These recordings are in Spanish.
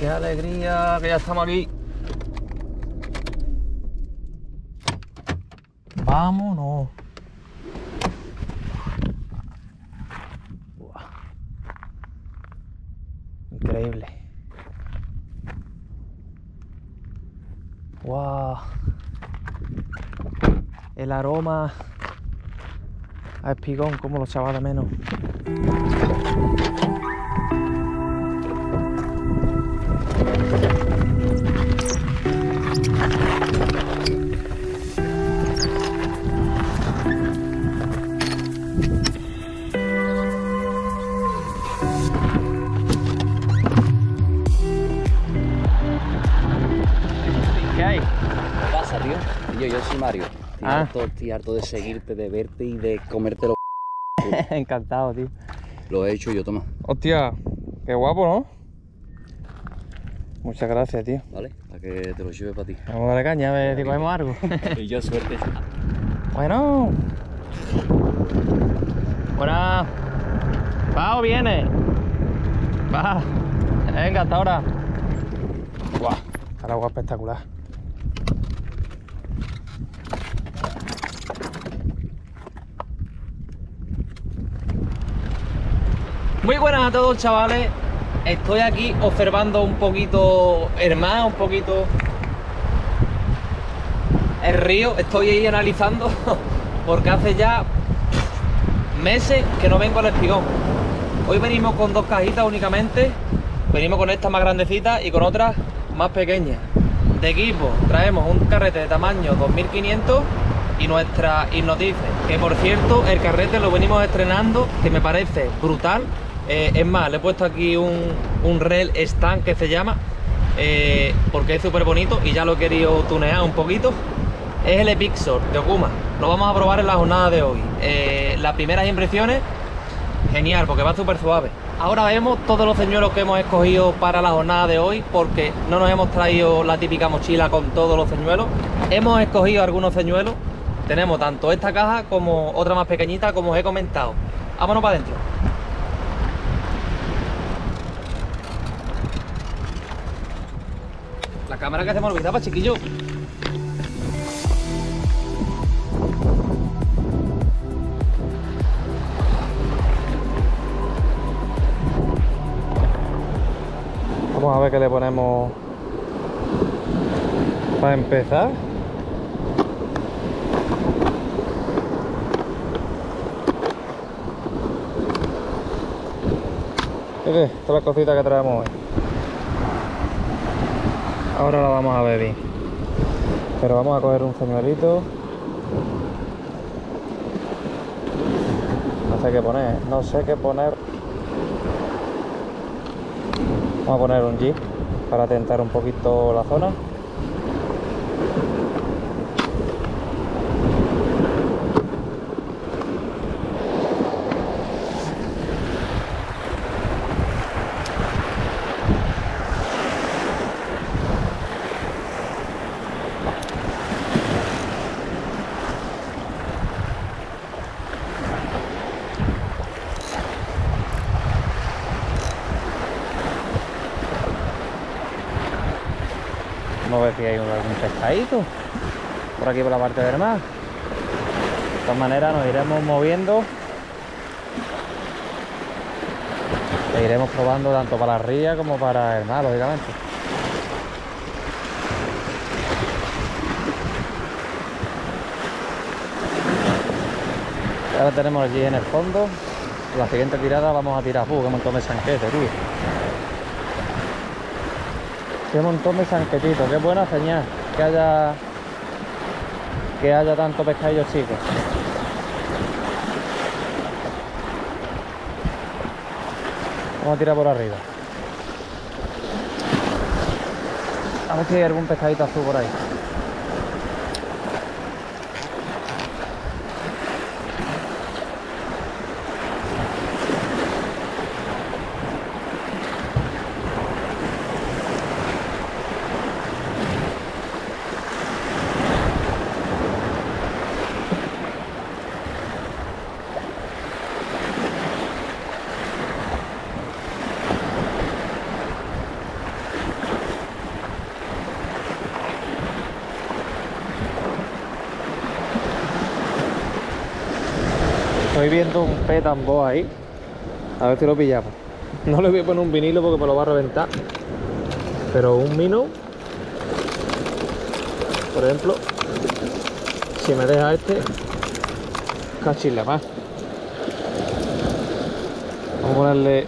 qué alegría que ya estamos aquí. Vámonos. Increíble. Wow. El aroma a espigón, como los chavales menos. Yo, yo soy Mario. Estoy, Ah. harto, estoy harto de seguirte, de verte y de comértelo. Encantado, tío. Lo he hecho yo, toma. Hostia, qué guapo, ¿no? Muchas gracias, tío. ¿Vale? Para que te lo lleve para ti. Vamos a darle caña a ver si cogemos algo. y yo suerte. bueno. Buena. ¿Va o viene? Va. Venga, hasta ahora. Guau, está el agua espectacular. Muy buenas a todos chavales, estoy aquí observando un poquito el mar, un poquito el río, estoy ahí analizando porque hace ya meses que no vengo al espigón. Hoy venimos con dos cajitas únicamente, venimos con esta más grandecita y con otras más pequeñas. De equipo traemos un carrete de tamaño 2500 y nuestra hipnotice, que por cierto el carrete lo venimos estrenando, que me parece brutal. Eh, es más, le he puesto aquí un, un rel stand que se llama, eh, porque es súper bonito y ya lo he querido tunear un poquito. Es el Epixor de Okuma, lo vamos a probar en la jornada de hoy. Eh, las primeras impresiones, genial, porque va súper suave. Ahora vemos todos los señuelos que hemos escogido para la jornada de hoy, porque no nos hemos traído la típica mochila con todos los señuelos. Hemos escogido algunos señuelos. Tenemos tanto esta caja como otra más pequeñita, como os he comentado. Vámonos para adentro. Cámara que me olvidaba, chiquillo. Vamos a ver qué le ponemos para empezar. Esta es la cosita que traemos hoy. Ahora la vamos a bien. Pero vamos a coger un señuelito. No sé qué poner, no sé qué poner. Vamos a poner un G para tentar un poquito la zona. Vamos a ver si hay un- algún pescadito por aquí por la parte del mar. De todas maneras nos iremos moviendo. E iremos probando tanto para la ría como para el mar, lógicamente. Ahora tenemos allí en el fondo. La siguiente tirada vamos a tirar, uh, qué montón de sanquete, tío. Qué montón de sanquetitos, qué buena señal que haya que haya tanto pescadillo chicos. Vamos a tirar por arriba. A ver si hay algún pescadito azul por ahí. Viendo un petambo ahí. A ver si lo pillamos. No le voy a poner un vinilo porque me lo va a reventar. Pero un mino, por ejemplo, si me deja este, cachile más. Vamos a ponerle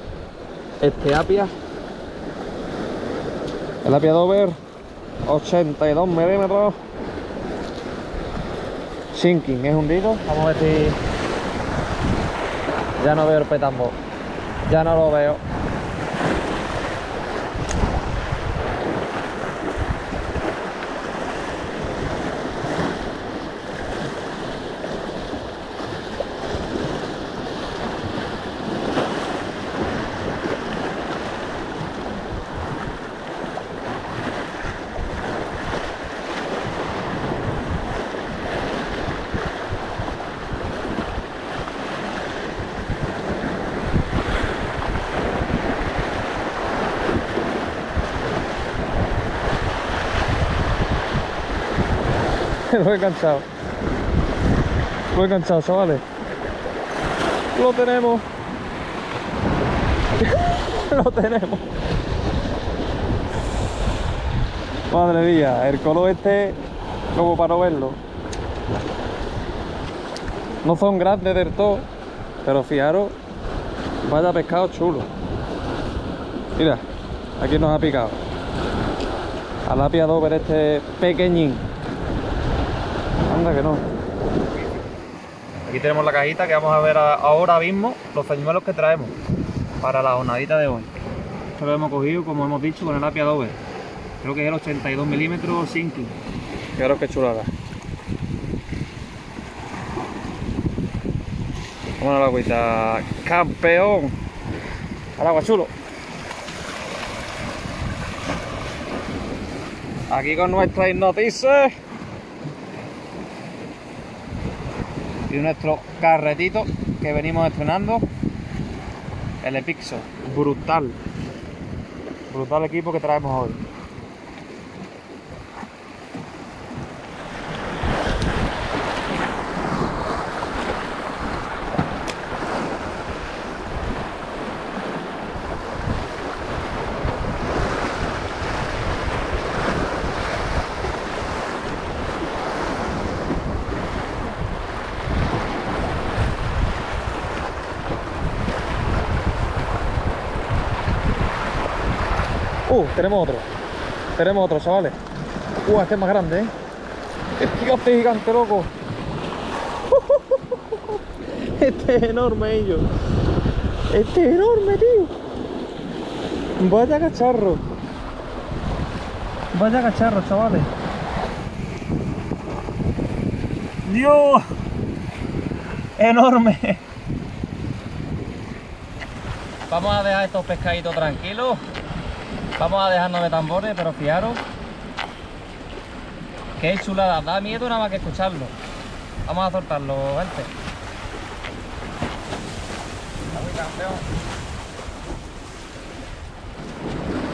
este apia. El apia Dover, 82 milímetros. Sinking es hundido. Vamos a ver si ya no veo el petambo. Ya no lo veo. Enganchado. Lo he enganchado, chavales. Lo tenemos. lo tenemos. Madre mía, el color este, como para no verlo. No son grandes del todo, pero fijaros, vaya pescado chulo. Mira, aquí nos ha picado. Al apia dover este pequeñín. Que no. Aquí tenemos la cajita que vamos a ver ahora mismo los pañuelos que traemos para la jornadita de hoy. Esto lo hemos cogido, como hemos dicho, con el apia Dover. Creo que es el 82 milímetros sinking. Fijaros qué chulada. Vamos a la agüita. ¡Campeón! Al agua chulo. Aquí con nuestras noticias. Y nuestro carretito que venimos estrenando el Epixo. Brutal. Brutal equipo que traemos hoy Uh, tenemos otro. Tenemos otro, chavales. Uh, este es más grande, ¿eh? Este gigante, gigante, loco. Este es enorme, ellos. Este es enorme, tío. Vaya cacharro. Vaya cacharro, chavales. Dios. Enorme. Vamos a dejar estos pescaditos tranquilos. Vamos a dejarnos de tambores, pero fijaros. Qué chulada, da miedo nada más que escucharlo. Vamos a soltarlo, gente.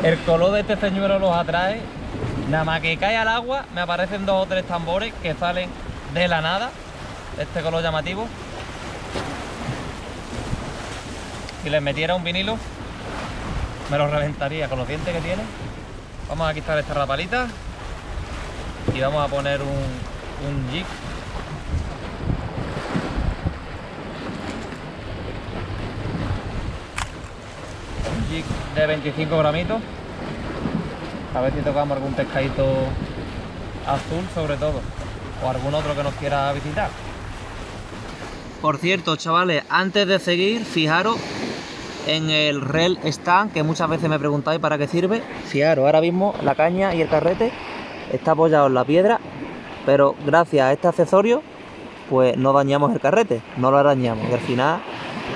El color de este señuelo los atrae. Nada más que cae al agua, me aparecen dos o tres tambores que salen de la nada. Este color llamativo. Si les metiera un vinilo, me lo reventaría con los dientes que tiene. Vamos a quitar esta rapalita y vamos a poner un, un jig. Un jig de 25 gramitos. A ver si tocamos algún pescadito azul sobre todo. O algún otro que nos quiera visitar. Por cierto, chavales, antes de seguir, fijaros en el rel stand, que muchas veces me preguntáis para qué sirve. Fijaros, ahora mismo la caña y el carrete está apoyado en la piedra, pero gracias a este accesorio, pues no dañamos el carrete, no lo arañamos. Y al final,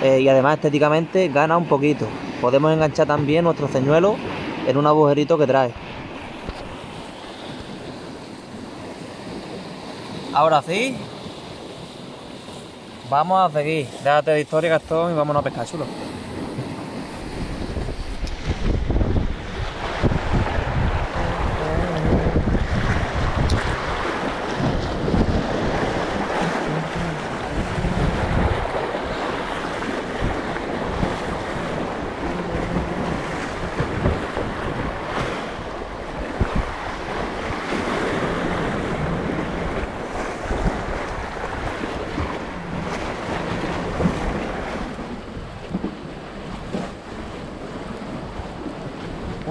eh, y además estéticamente, gana un poquito. Podemos enganchar también nuestro ceñuelo en un agujerito que trae. Ahora sí, vamos a seguir. Déjate de historia, Gastón, y vámonos a pescar, chulo.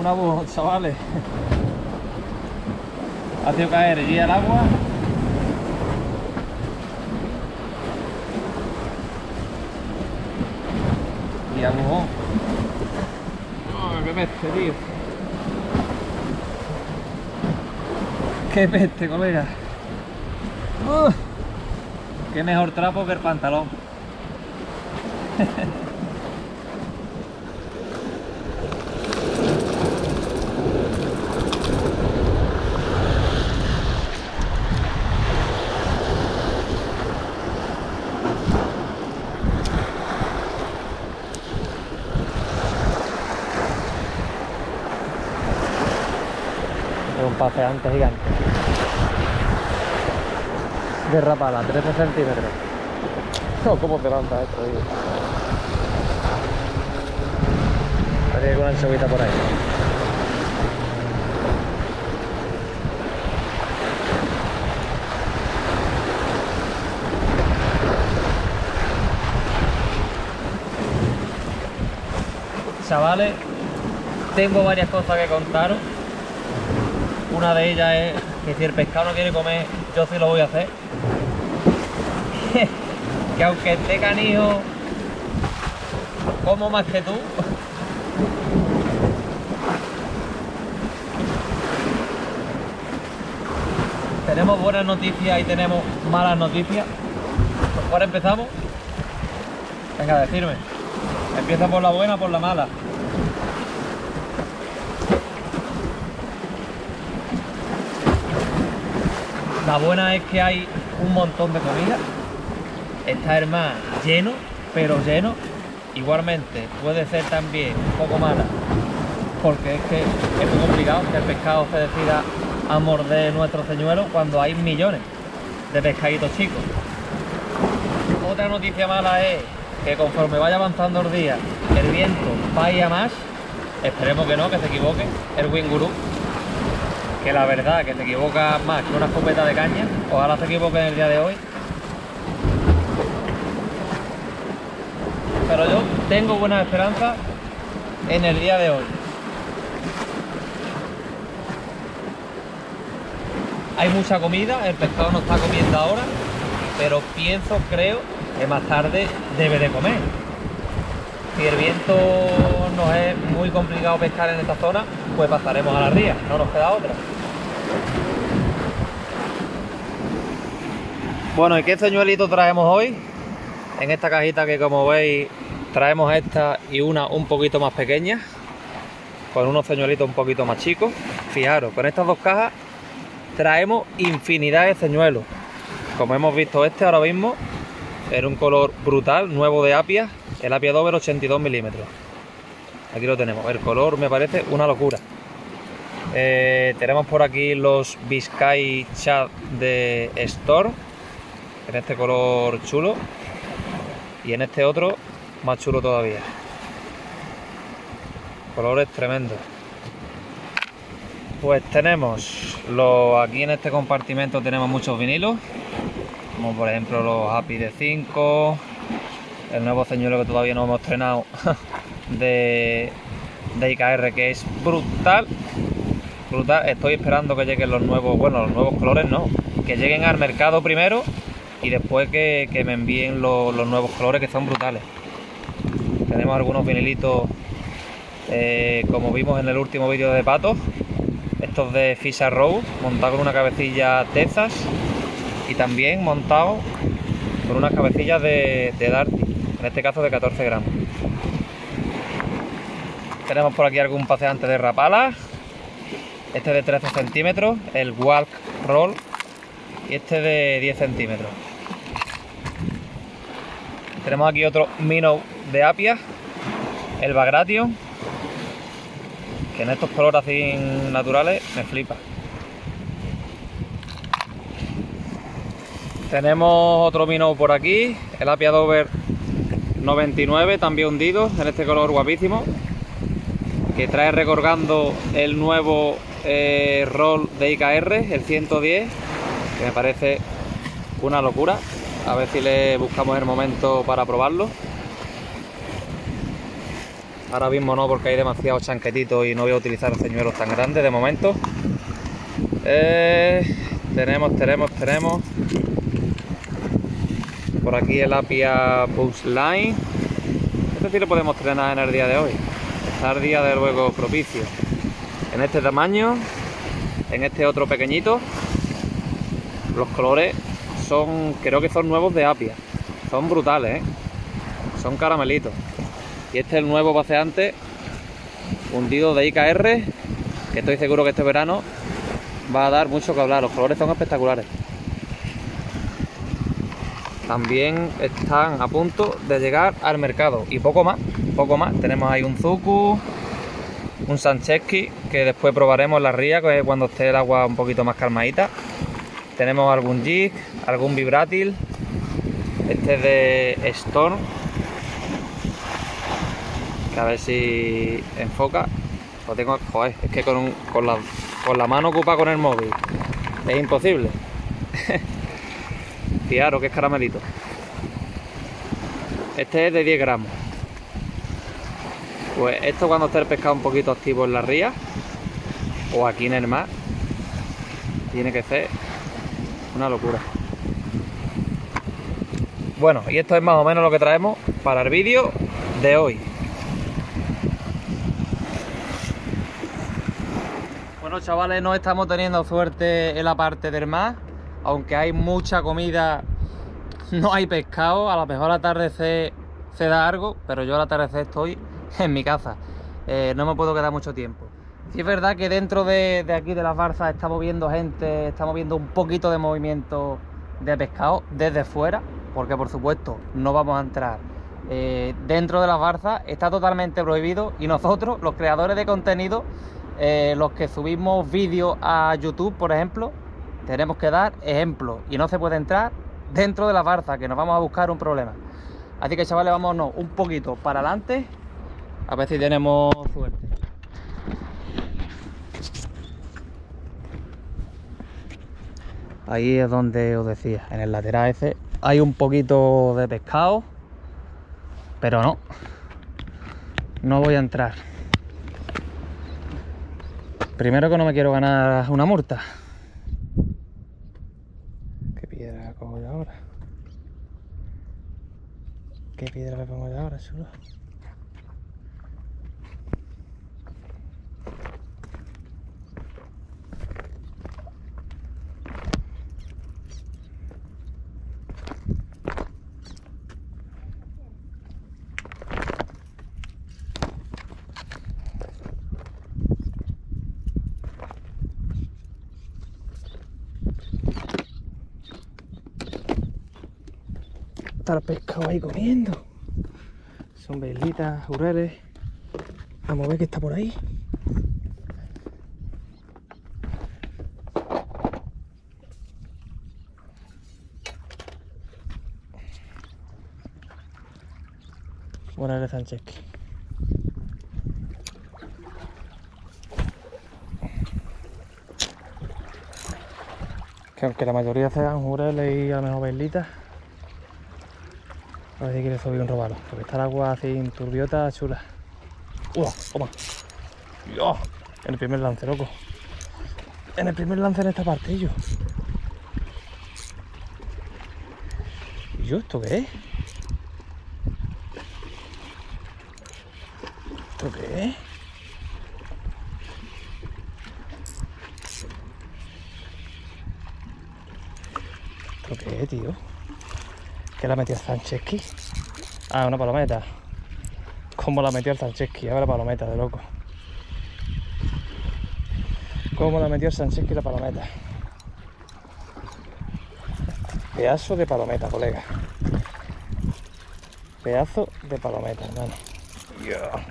Un abuso, chavales. Ha sido caer allí al agua. Y agujón. Oh, qué peste, tío. Qué peste, colega. Uh, qué mejor trapo que el pantalón. Es un paseante gigante. Derrapada, 13 centímetros. No, ¿cómo te lanza esto, tío? Que una anchovita por ahí. Chavales, tengo varias cosas que contaros. Una de ellas es que si el pescado no quiere comer, yo sí lo voy a hacer. que aunque esté canijo, como más que tú. tenemos buenas noticias y tenemos malas noticias. Pues ahora empezamos. Venga, decirme. Empieza por la buena por la mala. La buena es que hay un montón de comida. Está el mar lleno, pero lleno. Igualmente puede ser también un poco mala, porque es que es muy complicado que el pescado se decida a morder nuestro señuelo cuando hay millones de pescaditos chicos. Otra noticia mala es que conforme vaya avanzando el día, el viento vaya más, esperemos que no, que se equivoque, el Winguru, que la verdad que se equivoca más que una escopeta de caña, ojalá se equivoque en el día de hoy. Pero yo tengo buena esperanza en el día de hoy. Hay mucha comida, el pescado no está comiendo ahora, pero pienso, creo, que más tarde debe de comer. Si el viento nos es muy complicado pescar en esta zona, pues pasaremos a la ría, no nos queda otra. Bueno, ¿y qué señuelito traemos hoy? En esta cajita que como veis traemos esta y una un poquito más pequeña, con unos señuelitos un poquito más chicos. Fijaros, con estas dos cajas traemos infinidad de señuelos. Como hemos visto este ahora mismo, era un color brutal, nuevo de apia, el apia Dover 82 milímetros. Aquí lo tenemos, el color me parece una locura. Eh, tenemos por aquí los Biscay Chat de Store, en este color chulo, y en este otro más chulo todavía. Colores tremendos. Pues tenemos los, aquí en este compartimento tenemos muchos vinilos, como por ejemplo los Happy de 5, el nuevo señuelo que todavía no hemos estrenado de, de IKR que es brutal, brutal. Estoy esperando que lleguen los nuevos, bueno, los nuevos colores no, que lleguen al mercado primero y después que, que me envíen los, nuevos colores que son brutales. Tenemos algunos vinilitos eh, como vimos en el último vídeo de patos, estos de Fisher Row, montado con una cabecilla Texas y también montado con unas cabecillas de, de Darty, en este caso de 14 gramos. Tenemos por aquí algún paseante de rapala, este de 13 centímetros, el Walk Roll y este de 10 centímetros. Tenemos aquí otro Minnow de Apia, el Bagration, que en estos colores así naturales me flipa. Tenemos otro Minnow por aquí, el Apia Dover 99, también hundido, en este color guapísimo, trae recorgando el nuevo eh, roll de IKR, el 110, que me parece una locura. A ver si le buscamos el momento para probarlo. Ahora mismo no, porque hay demasiados chanquetitos y no voy a utilizar señuelos tan grandes de momento. Eh, tenemos, tenemos, tenemos. Por aquí el Apia Pulse Line. Este sí lo podemos estrenar en el día de hoy. Está el día de luego propicio. En este tamaño, en este otro pequeñito. Los colores son, creo que son nuevos de Apia. Son brutales, ¿eh? Son caramelitos. Y este es el nuevo paseante hundido de IKR, que estoy seguro que este verano va a dar mucho que hablar. Los colores son espectaculares. También están a punto de llegar al mercado y poco más, poco más. Tenemos ahí un Zuku, un Sancheski que después probaremos la ría cuando esté el agua un poquito más calmadita. Tenemos algún Jig, algún Vibratil, este es de Storm, a ver si enfoca. Lo tengo, joder, es que con, con, la, con la mano ocupada con el móvil es imposible. Fijaros que es caramelito. Este es de 10 gramos. Pues esto cuando esté el pescado un poquito activo en la ría o aquí en el mar, tiene que ser una locura. Bueno, y esto es más o menos lo que traemos para el vídeo de hoy. Bueno chavales, no estamos teniendo suerte en la parte del mar, aunque hay mucha comida, no hay pescado, a lo mejor al atardecer se da algo, pero yo al atardecer estoy en mi casa, eh, no me puedo quedar mucho tiempo. Sí es verdad que dentro de, aquí de las barzas estamos viendo gente, estamos viendo un poquito de movimiento de pescado desde fuera, porque por supuesto no vamos a entrar eh, dentro de las barzas, está totalmente prohibido y nosotros, los creadores de contenido, eh, los que subimos vídeos a YouTube, por ejemplo, tenemos que dar ejemplo y no se puede entrar dentro de la barza, que nos vamos a buscar un problema. Así que chavales, vámonos un poquito para adelante, a ver si tenemos suerte. Ahí es donde os decía, en el lateral ese hay un poquito de pescado, pero no, no voy a entrar. Primero que no me quiero ganar una multa. ¿Qué piedra cojo yo ahora? ¿Qué piedra le pongo yo ahora, chulo? Está el pescado ahí comiendo. Son velitas, jureles. Vamos a ver qué está por ahí. Buena Sánchez. Que aunque la mayoría sean jureles y a lo mejor velitas, a ver si quiere subir un robalo. Porque está el agua así en turbiota chula. ¡Uah! ¡Toma! ¡Dios! En el primer lance, loco. En el primer lance en esta parte, yo. ¿Y yo esto qué es? ¿Esto qué es? ¿Esto qué es, tío? ¿Qué la metió el Sancheski? Ah, una palometa. ¿Cómo la metió el Sancheski? A palometa, de loco. ¿Cómo la metió el Sancheski la palometa? Pedazo de palometa, colega. Pedazo de palometa, hermano. Yeah.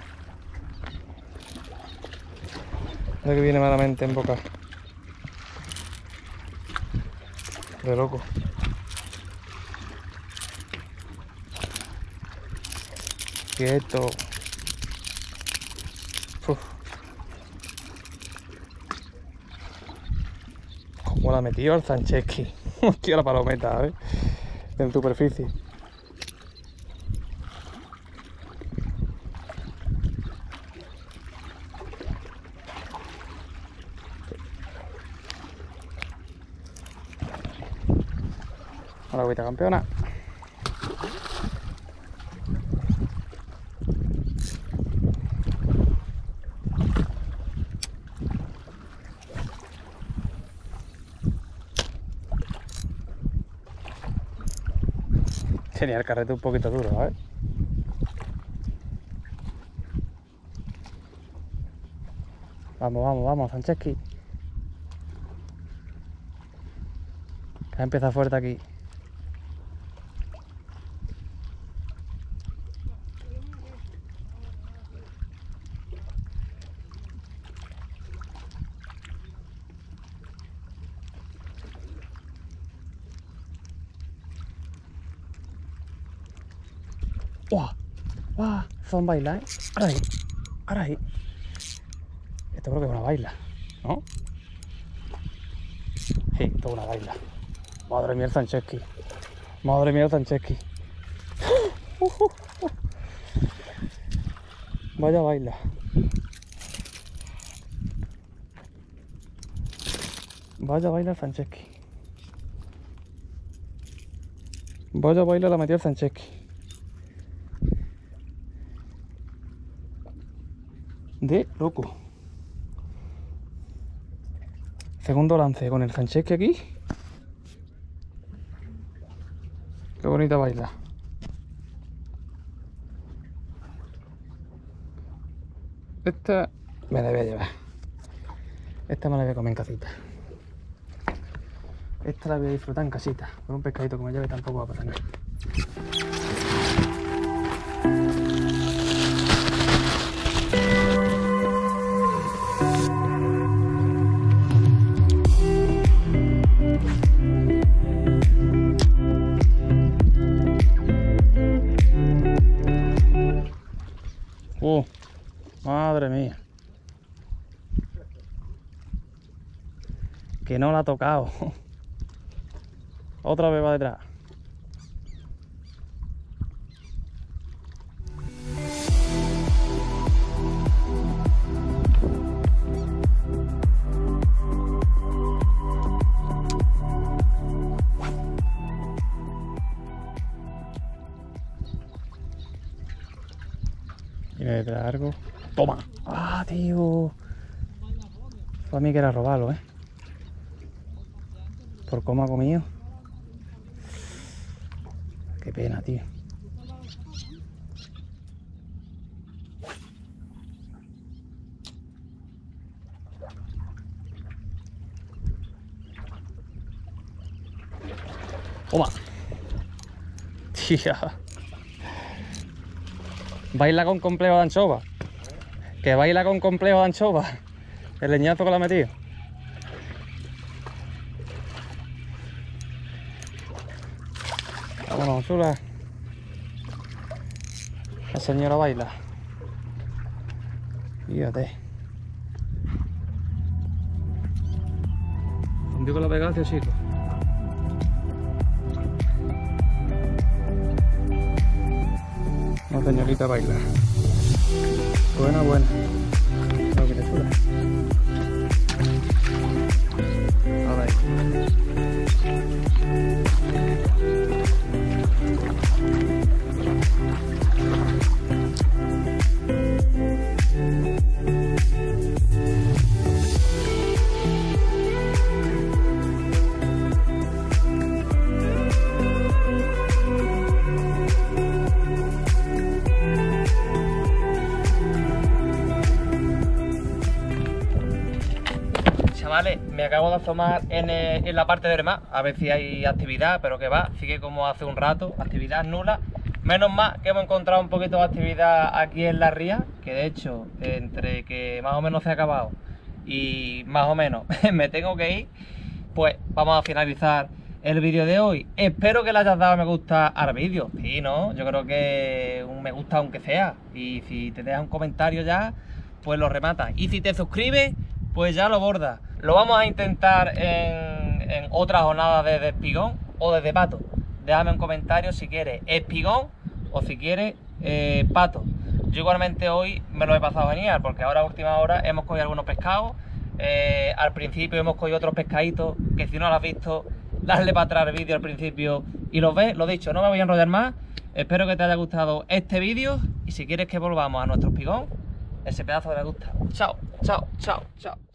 Que viene malamente en boca. De loco. quieto. Como la metió el Zancheski. Hostia la palometa, ¿eh? En superficie. Ahora campeona. Tenía el carrete un poquito duro, ¿sabes? Vamos, vamos, vamos, Sancheski. Que empieza fuerte aquí. ¡Guau! Son baila, ¿eh? Ahora ahí. Ahora ahí. Esto creo que es una baila, ¿no? Sí, esto es una baila. Madre mía el Sancheski. Madre mía el Sancheski. Vaya baila. Vaya baila Sancheski. Vaya baila la metió el Sancheski. De loco. Segundo lance con el Sancheski aquí. Qué bonita baila. Esta me la voy a llevar. Esta me la voy a comer en casita. Esta la voy a disfrutar en casita. Con un pescadito que me lleve tampoco va a pasar nada. Que no la ha tocado. Otra vez va detrás. Viene detrás algo. Toma. Ah, tío. Para mí que era robarlo, ¿eh? Por cómo ha comido. Qué pena, tío. Toma. Tía. Baila con complejo de anchova. Que baila con complejo de anchova. El leñazo que la ha metido. Vámonos, chula. La señora baila. Fíjate. Hundió con la pegacia, chico. La señorita baila. Buena, buena. Lo que te chula. Ahora ahí. Acabo de asomar en, eh, la parte del mar a ver si hay actividad, pero que va, sigue como hace un rato, actividad nula. Menos mal que hemos encontrado un poquito de actividad aquí en la ría, que de hecho, entre que más o menos se ha acabado y más o menos me tengo que ir, pues vamos a finalizar el vídeo de hoy. Espero que le hayas dado me gusta al vídeo. Sí, ¿no? Yo creo que un me gusta aunque sea. Y si te dejas un comentario ya, pues lo rematas. Y si te suscribes, pues ya lo bordas. Lo vamos a intentar en, en otra jornada de, de espigón o de, de pato. Déjame un comentario si quieres espigón o si quieres eh, pato. Yo igualmente hoy me lo he pasado genial porque ahora a última hora hemos cogido algunos pescados. Eh, al principio hemos cogido otros pescaditos que si no lo has visto, darle para atrás el vídeo al principio y los ves, lo dicho, no me voy a enrollar más. Espero que te haya gustado este vídeo y si quieres que volvamos a nuestro espigón, ese pedazo de me gusta. Chao, chao, chao, chao.